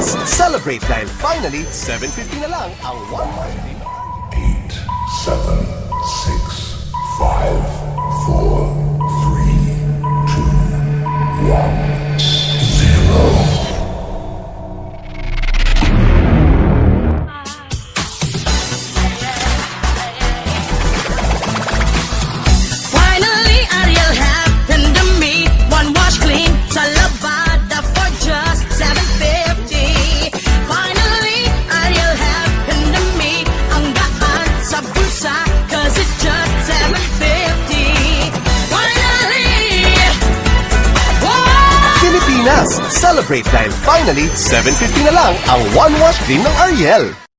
Plus, celebrate dahil finally, 7.50 na lang ang 1 8, 7. Pilipinas, celebrate dahil finally, 7.50 na lang ang one wash cream ng Ariel.